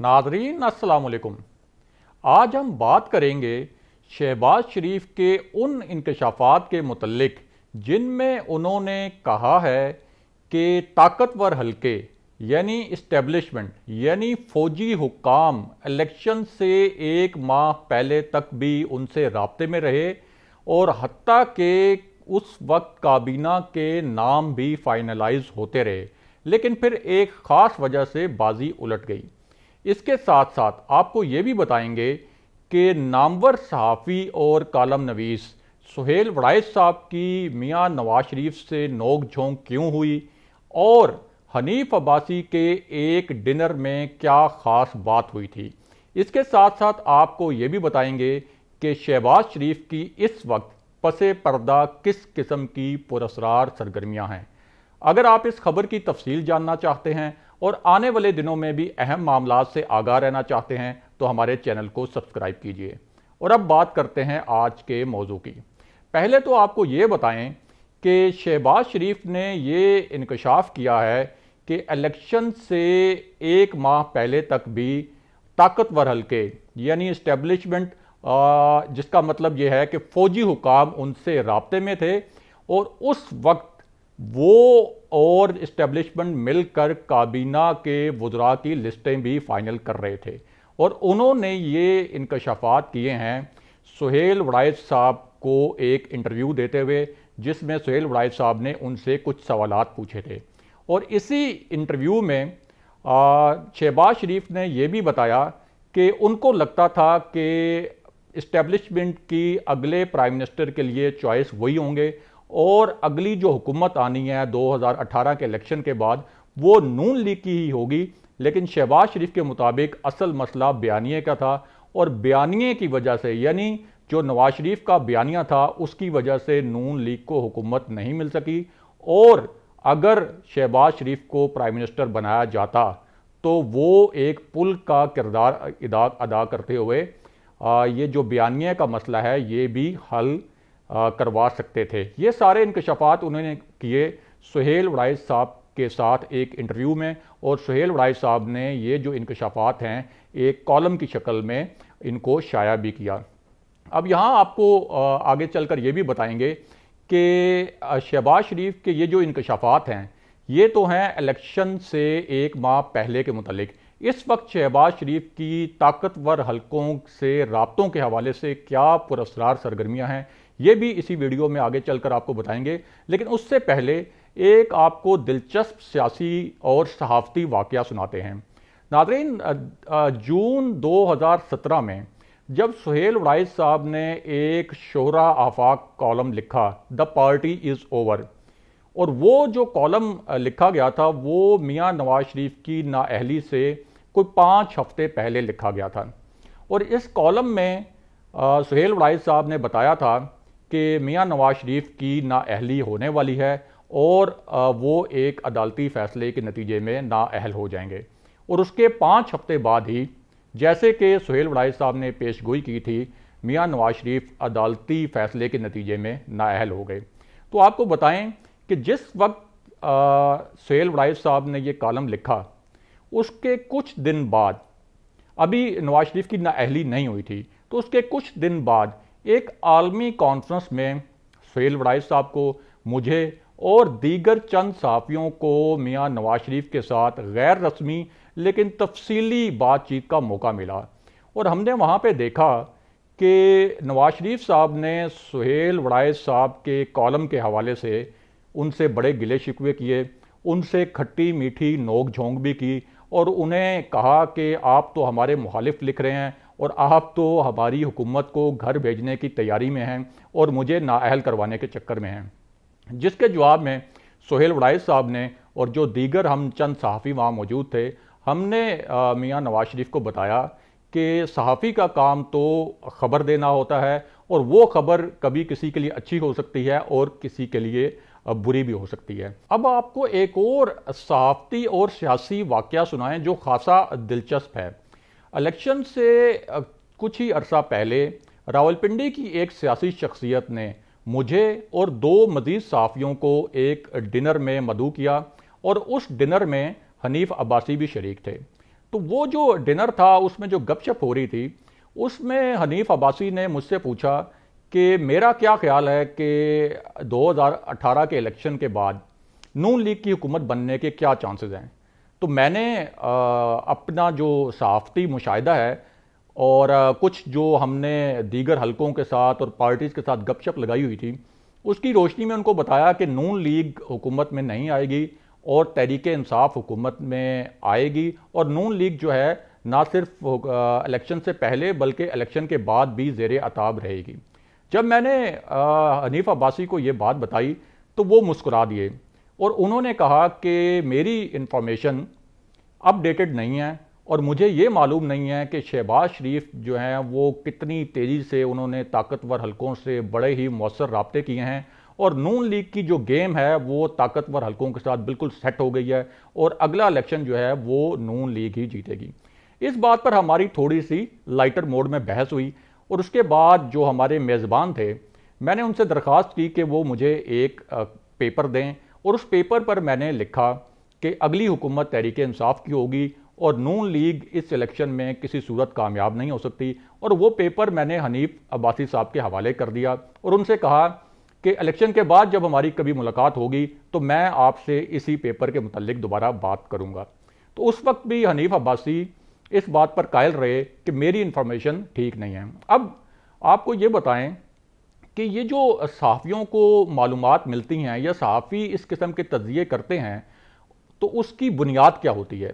नाजरीन, अस्सलाम वालेकुम आज हम बात करेंगे शहबाज शरीफ के उन इंकशाफात के मुतलक जिनमें उन्होंने कहा है कि ताकतवर हलके, यानी इस्टेब्लिशमेंट यानी फौजी हुकाम इलेक्शन से एक माह पहले तक भी उनसे रबते में रहे और हती के उस वक्त काबीना के नाम भी फाइनलाइज होते रहे। लेकिन फिर एक ख़ास वजह से बाजी उलट गई। इसके साथ साथ आपको ये भी बताएँगे कि नामवर सहाफ़ी और कालम नवीस, सुहेल वड़ाइस साहब की मियाँ नवाज़ शरीफ से नोक झोंक क्यों हुई? और हनीफ अब्बासी के एक डिनर में क्या ख़ास बात हुई थी? इसके साथ साथ आपको ये भी बताएँगे कि शहबाज शरीफ की इस वक्त पसे पर्दा किस किस्म की पुरसरार सरगर्मियाँ हैं। अगर आप इस खबर की तफसील जानना चाहते हैं और आने वाले दिनों में भी अहम मामला से आगाह रहना चाहते हैं तो हमारे चैनल को सब्सक्राइब कीजिए। और अब बात करते हैं आज के मौजू की। पहले तो आपको ये बताएँ कि शहबाज शरीफ ने ये इंकशाफ किया है कि इलेक्शन से एक माह पहले तक भी ताकतवर हल्के, यानी इस्टेब्लिशमेंट जिसका मतलब यह है कि फौजी हुकाम उनसे रबते में थे और उस वक्त वो और इस्टेब्लिशमेंट मिलकर काबीना के वज्रा की लिस्टें भी फाइनल कर रहे थे। और उन्होंने ये इंकशाफात किए हैं। सुहेल वड़ाइज साहब को एक इंटरव्यू देते हुए, जिसमें सुहेल वड़ाइज साहब ने उनसे कुछ सवाल पूछे थे। और इसी इंटरव्यू में शहबाज शरीफ ने यह भी बताया कि उनको लगता था कि इस्टेब्लिशमेंट की अगले प्राइम मिनिस्टर के लिए चॉइस वही होंगे। और अगली जो हुकूमत आनी है 2018 के इलेक्शन के बाद वो नून लीग की ही होगी लेकिन शहबाज शरीफ के मुताबिक असल मसला बयानिए का था और बयानिए की वजह से यानी जो नवाज़ शरीफ का बयानिया था उसकी वजह से नून लीग को हुकूमत नहीं मिल सकी। और अगर शहबाज शरीफ को प्राइम मिनिस्टर बनाया जाता तो वो एक पुल का किरदार अदा करते हुए आ, ये जो बयानिया का मसला है ये भी हल करवा सकते थे। ये सारे इंकशाफात उन्होंने किए सुहेल वड़ाइज साहब के साथ एक इंटरव्यू में और सुहेल वड़ाइज साहब ने ये जो इंकशाफात हैं, एक कॉलम की शक्ल में इनको शाया भी किया। अब यहाँ आपको आगे चलकर ये भी बताएँगे कि शहबाज शरीफ के ये जो इंकशाफात हैं, ये तो हैं इलेक्शन से एक माह पहले के मुतलिक। इस वक्त शहबाज शरीफ की ताकतवर हलकों से, रबतों के हवाले से क्या पुरस्कार सरगर्मियाँ हैं ये भी इसी वीडियो में आगे चलकर आपको बताएँगे। लेकिन उससे पहले एक आपको दिलचस्प सियासी और सहाफ़ती वाक़ सुनाते हैं। नादरीन जून 2017 में जब सुहेल वड़ाइज साहब ने एक शोहरा आफाक कॉलम लिखा, द पार्टी इज़ ओवर और वो जो कॉलम लिखा गया था, वो मियाँ नवाज़ शरीफ की नाअहली से कोई पाँच हफ़्ते पहले लिखा गया था। और इस कॉलम में सुहेल वड़ाइज साहब ने बताया था कि मियाँ नवाज़ शरीफ की नाअहली होने वाली है और वो एक अदालती फैसले के नतीजे में नाअहल हो जाएँगे। और उसके पाँच हफ़्ते बाद ही, जैसे कि सुहेल वड़ाई साहब ने पेश गोई की थी, मियाँ नवाज़ शरीफ अदालती फैसले के नतीजे में नाअहल हो गए। तो आपको बताएँ कि जिस वक्त सुहेल वड़ाई साहब ने ये कॉलम लिखा, उसके कुछ दिन बाद, अभी नवाज़ शरीफ की नाअहली नहीं हुई थी तो उसके कुछ दिन बाद एक आलमी कॉन्फ्रेंस में सुहेल वड़ाइज साहब को, मुझे और दीगर चंद सहाफ़ियों को मियाँ नवाज़ शरीफ के साथ गैर रस्मी लेकिन तफसीली बातचीत का मौका मिला। और हमने वहाँ पे देखा कि नवाज़ शरीफ साहब ने सुहेल वड़ाइज साहब के कॉलम के हवाले से उनसे बड़े गिले शिकवे किए, उनसे खट्टी मीठी नोक झोंक भी की और उन्हें कहा कि आप तो हमारे मुखालिफ लिख रहे हैं और आप तो हमारी हुकूमत को घर भेजने की तैयारी में हैं और मुझे नाअहल करवाने के चक्कर में हैं। जिसके जवाब में सोहेल वड़ाइज साहब ने और जो दीगर हम चंद सहाफ़ी वहाँ मौजूद थे, हमने मियाँ नवाज़ शरीफ को बताया कि सहाफ़ी का काम तो ख़बर देना होता है और वो ख़बर कभी किसी के लिए अच्छी हो सकती है और किसी के लिए बुरी भी हो सकती है। अब आपको एक और सहाफ़ती और सियासी वाक़ सुनाएँ जो खासा दिलचस्प है। इलेक्शन से कुछ ही अरसा पहले रावलपिंडी की एक सियासी शख्सियत ने मुझे और दो मजीद साफ़ियों को एक डिनर में मदू किया और उस डिनर में हनीफ अब्बासी भी शरीक थे। तो वो जो डिनर था, उसमें जो गपशप हो रही थी, उसमें हनीफ अब्बासी ने मुझसे पूछा कि मेरा क्या ख्याल है कि 2018 के इलेक्शन के बाद नून लीग की हुकूमत बनने के क्या चांसेस हैं? तो मैंने अपना जो सहाफ़ती मुशाहिदा है और कुछ जो हमने दीगर हलकों के साथ और पार्टीज़ के साथ गपशप लगाई हुई थी, उसकी रोशनी में उनको बताया कि नून लीग हुकूमत में नहीं आएगी और तहरीक इंसाफ हुकूमत में आएगी। और नून लीग जो है, ना सिर्फ़ इलेक्शन से पहले बल्कि इलेक्शन के बाद भी जेर अताब रहेगी। जब मैंने हनीफ अब्बासी को ये बात बताई तो वो मुस्कुरा दिए। और उन्होंने कहा कि मेरी इंफॉर्मेशन अपडेटेड नहीं है और मुझे ये मालूम नहीं है कि शहबाज शरीफ जो हैं, वो कितनी तेज़ी से उन्होंने ताकतवर हलकों से बड़े ही मौसर रबते किए हैं और नून लीग की जो गेम है, वो ताकतवर हलकों के साथ बिल्कुल सेट हो गई है और अगला इलेक्शन जो है, वो नून लीग ही जीतेगी। इस बात पर हमारी थोड़ी सी लाइटर मोड में बहस हुई और उसके बाद जो हमारे मेज़बान थे, मैंने उनसे दरख्वास्त की कि वो मुझे एक पेपर दें और उस पेपर पर मैंने लिखा कि अगली हुकूमत तहरीक इंसाफ की होगी और नून लीग इस इलेक्शन में किसी सूरत कामयाब नहीं हो सकती। और वो पेपर मैंने हनीफ अब्बासी साहब के हवाले कर दिया और उनसे कहा कि इलेक्शन के बाद जब हमारी कभी मुलाकात होगी तो मैं आपसे इसी पेपर के मतलब दोबारा बात करूँगा। तो उस वक्त भी हनीफ अब्बासी इस बात पर कायल रहे कि मेरी इन्फॉर्मेशन ठीक नहीं है। अब आपको ये बताएँ कि ये जो सहाफ़ियों को मालूम मिलती हैं या सहाफ़ी इस किस्म के तजिए करते हैं तो उसकी बुनियाद क्या होती है?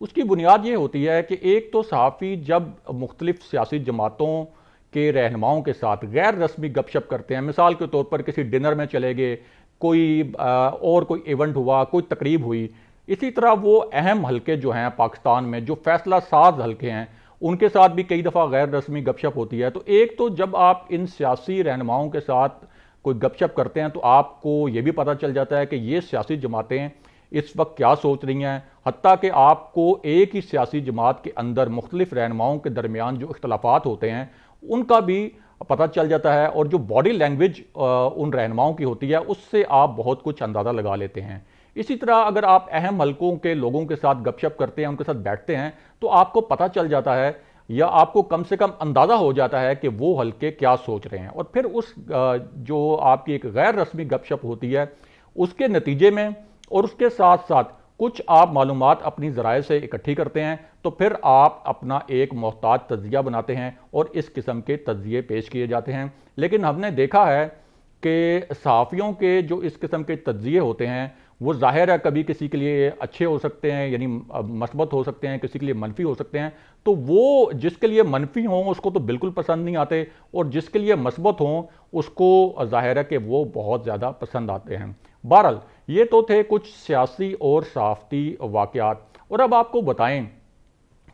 उसकी बुनियाद ये होती है कि एक तो सहाफ़ी जब मुख्तलिफ़ सियासी जमातों के रहनुमाओं के साथ गैर रस्मी गपशप करते हैं, मिसाल के तौर पर किसी डिनर में चले गए, कोई और कोई इवेंट हुआ, कोई तकरीब हुई, इसी तरह वो अहम हलके जो हैं पाकिस्तान में, जो फैसला साज हलके हैं उनके साथ भी कई दफ़ा गैर रस्मी गपशप होती है। तो एक तो जब आप इन सियासी रहनुमाओं के साथ कोई गपशप करते हैं तो आपको ये भी पता चल जाता है कि ये सियासी जमातें इस वक्त क्या सोच रही हैं हती कि आपको एक ही सियासी जमात के अंदर मुख्तलिफ़ रहनुमाओं के दरमियान जो इख्तलाफात होते हैं, उनका भी पता चल जाता है और जो बॉडी लैंग्वेज उन रहनुमाओं की होती है, उससे आप बहुत कुछ अंदाज़ा लगा लेते हैं। इसी तरह अगर आप अहम हलकों के लोगों के साथ गपशप करते हैं, उनके साथ बैठते हैं तो आपको पता चल जाता है या आपको कम से कम अंदाज़ा हो जाता है कि वो हल्के क्या सोच रहे हैं। और फिर उस जो आपकी एक गैर रस्मी गपशप होती है, उसके नतीजे में और उसके साथ साथ कुछ आप मालूम अपनी ज़राए से इकट्ठी करते हैं तो फिर आप अपना एक मोहताज तजिया बनाते हैं और इस किस्म के तजिए पेश किए जाते हैं। लेकिन हमने देखा है कि सहाफ़ियों के जो इस किस्म के तजिए होते हैं वो ज़ाहिर है कभी किसी के लिए अच्छे हो सकते हैं, यानी मस्बत हो सकते हैं, किसी के लिए मनफी हो सकते हैं। तो वो जिसके लिए मनफी हों, उसको तो बिल्कुल पसंद नहीं आते, और जिसके लिए मस्बत हों, उसको ज़ाहिर है कि वो बहुत ज़्यादा पसंद आते हैं। बहरहाल, ये तो थे कुछ सियासी और सहाफ़ती वाक़ात और अब आपको बताएँ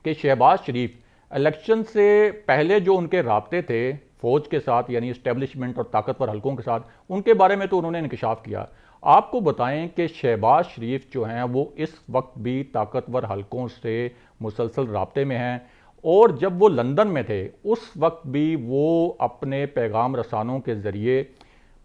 कि शहबाज शरीफ इलेक्शन से पहले जो उनके रबते थे, फौज के साथ, यानी इस्टेब्लिशमेंट और ताकतवर हलकों के साथ, उनके बारे में तो उन्होंने इंकशाफ किया। आपको बताएँ कि शहबाज शरीफ जो हैं, वो इस वक्त भी ताकतवर हलकों से मुसलसल रबते में हैं और जब वो लंदन में थे, उस वक्त भी वो अपने पैगाम रसानों के ज़रिए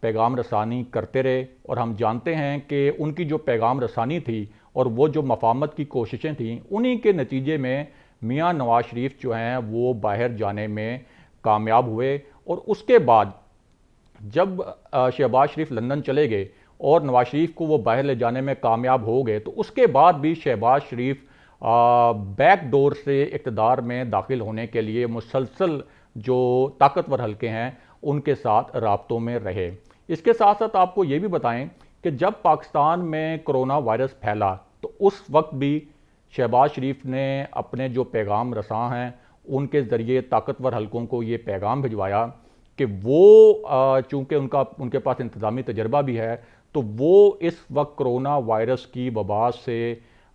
पैगाम रसानी करते रहे और हम जानते हैं कि उनकी जो पैगाम रसानी थी और वो जो मफामत की कोशिशें थीं, उन्हीं के नतीजे में मियाँ नवाज़ शरीफ जो हैं, वो बाहर जाने में कामयाब हुए और उसके बाद जब शहबाज शरीफ लंदन चले गए और नवाज़ शरीफ को वो बाहर ले जाने में कामयाब हो गए। तो उसके बाद भी शहबाज शरीफ बैक डोर से इकतदार में दाखिल होने के लिए मुसलसल जो ताकतवर हल्के हैं, उनके साथ रबतों में रहे। इसके साथ साथ आपको ये भी बताएँ कि जब पाकिस्तान में कोरोना वायरस फैला तो उस वक्त भी शहबाज शरीफ ने अपने जो पैगाम रसा हैं, उनके ज़रिए ताकतवर हलकों को ये पैगाम भिजवाया कि वो चूँकि उनका, उनके पास इंतज़ामी तजर्बा भी है तो वो इस वक्त कोरोना वायरस की वबा से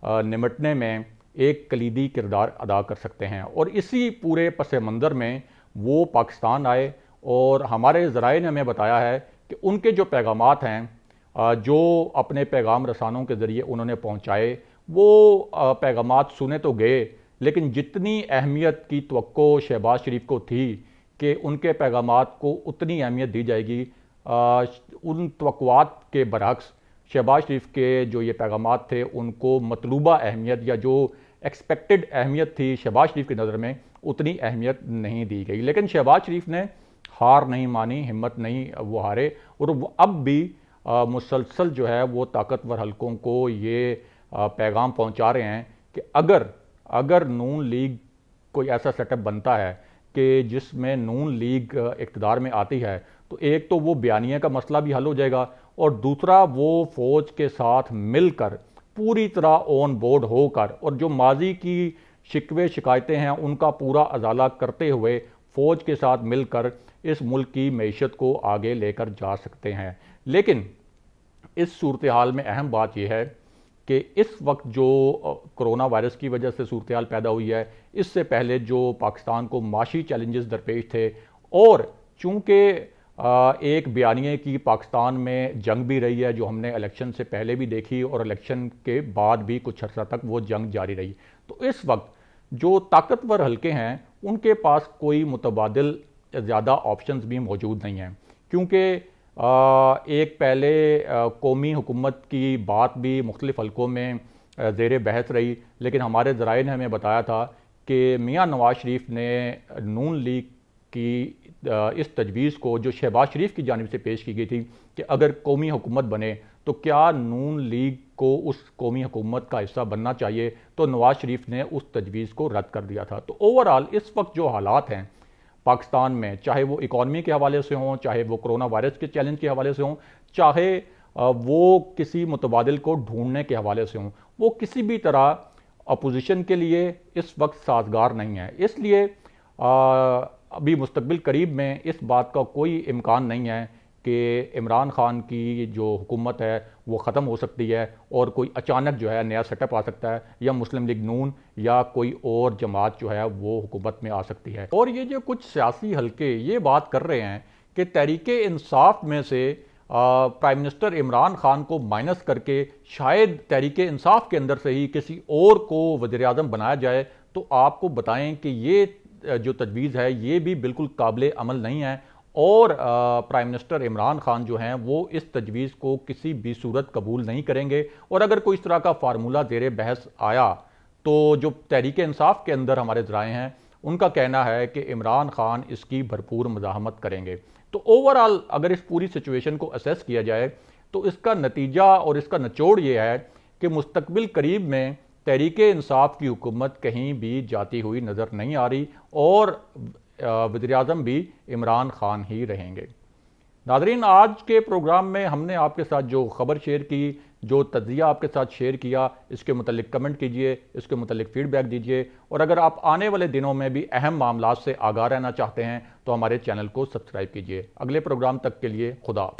निमटने में एक कलीदी किरदार अदा कर सकते हैं। और इसी पूरे पस मंज़र में वो पाकिस्तान आए और हमारे ज़राए ने हमें बताया है कि उनके जो पैगाम हैं जो अपने पैगाम रसानों के ज़रिए उन्होंने पहुँचाए, वो पैगाम सुने तो गए, लेकिन जितनी अहमियत की तो शहबाज शरीफ को थी कि उनके पैगाम को उतनी अहमियत दी जाएगी उन तवक़ात के बरक्स शहबाज शरीफ के जो ये पैगाम थे उनको मतलूबा अहमियत या जो एक्सपेक्टेड अहमियत थी शहबाज शरीफ की नज़र में उतनी अहमियत नहीं दी गई। लेकिन शहबाज शरीफ ने हार नहीं मानी हिम्मत नहीं वो हारे और वो अब भी आ, मुसलसल जो है वो ताकतवर हलकों को ये आ, पैगाम पहुँचा रहे हैं कि अगर अगर नून लीग कोई ऐसा सेटअप बनता है कि जिसमें नून लीग इकतदार में आती है तो एक तो वो बयानिया का मसला भी हल हो जाएगा और दूसरा वो फौज के साथ मिलकर पूरी तरह ऑन बोर्ड होकर और जो माजी की शिकवे शिकायतें हैं, उनका पूरा अजाला करते हुए फौज के साथ मिलकर इस मुल्क की मीशत को आगे लेकर जा सकते हैं। लेकिन इस सूरत हाल में अहम बात यह है कि इस वक्त जो कोरोना वायरस की वजह से सूरत हाल पैदा हुई है, इससे पहले जो पाकिस्तान को माशी चैलेंजेस दरपेश थे और चूँकि एक बयानिए की पाकिस्तान में जंग भी रही है, जो हमने इलेक्शन से पहले भी देखी और इलेक्शन के बाद भी कुछ अर्सा तक वो जंग जारी रही। तो इस वक्त जो ताकतवर हल्के हैं, उनके पास कोई मुतबाद ज़्यादा ऑप्शन भी मौजूद नहीं हैं। क्योंकि एक पहले कौमी हुकूमत की बात भी मुख्तलिफ़ हलकों में जेर बहस रही। लेकिन हमारे ज़राए ने हमें बताया था कि मियाँ नवाज़ शरीफ ने नून लीग की इस तजवीज़ को जो शहबाज शरीफ की जानब से पेश की गई थी कि अगर कौमी हुकूमत बने तो क्या नून लीग को उस कौमी हुकूमत का हिस्सा बनना चाहिए? तो नवाज़ शरीफ ने उस तजवीज़ को रद्द कर दिया था। तो ओवरऑल इस वक्त जो हालात हैं, पाकिस्तान में, चाहे वो इकॉनमी के हवाले से हों, चाहे वो कोरोना वायरस के चैलेंज के हवाले से हों, चाहे वो किसी मुतबादल को ढूँढने के हवाले से हों, वो किसी भी तरह अपोजिशन के लिए इस वक्त साजगार नहीं है। इसलिए अभी मुस्तबिल करीब में इस बात का कोई इम्कान नहीं है कि इमरान खान की जो हुकूमत है, वो ख़त्म हो सकती है और कोई अचानक जो है नया सेटअप आ सकता है या मुस्लिम लीग नून या कोई और जमात जो है, वो हुकूमत में आ सकती है। और ये जो कुछ सियासी हल्के ये बात कर रहे हैं कि तहरीक इंसाफ में से प्राइम मिनिस्टर इमरान खान को माइनस करके शायद तहरीक इंसाफ के अंदर से ही किसी और को वजर अजम बनाया जाए तो आपको बताएँ कि ये जो तजवीज़ है, ये भी बिल्कुल काबिल अमल नहीं है। और प्राइम मिनिस्टर इमरान खान जो हैं, वो इस तजवीज़ को किसी भी सूरत कबूल नहीं करेंगे। और अगर कोई इस तरह का फार्मूला जेर बहस आया तो जो तहरीक इंसाफ के अंदर हमारे ज़राए हैं, उनका कहना है कि इमरान खान इसकी भरपूर मजामत करेंगे। तो ओवरऑल अगर इस पूरी सिचुएशन को असेस किया जाए तो इसका नतीजा और इसका निचोड़ ये है कि मुस्तबिल करीब में तहरीक इंसाफ की हुकूमत कहीं भी जाती हुई नज़र नहीं आ रही और वज़ी अजम भी इमरान खान ही रहेंगे। नाजरीन, आज के प्रोग्राम में हमने आपके साथ जो खबर शेयर की, जो तजिया आपके साथ शेयर किया, इसके मतलब कमेंट कीजिए, इसके मतलब फीडबैक दीजिए, और अगर आप आने वाले दिनों में भी अहम मामला से आगाह रहना चाहते हैं तो हमारे चैनल को सब्सक्राइब कीजिए। अगले प्रोग्राम तक के लिए खुदा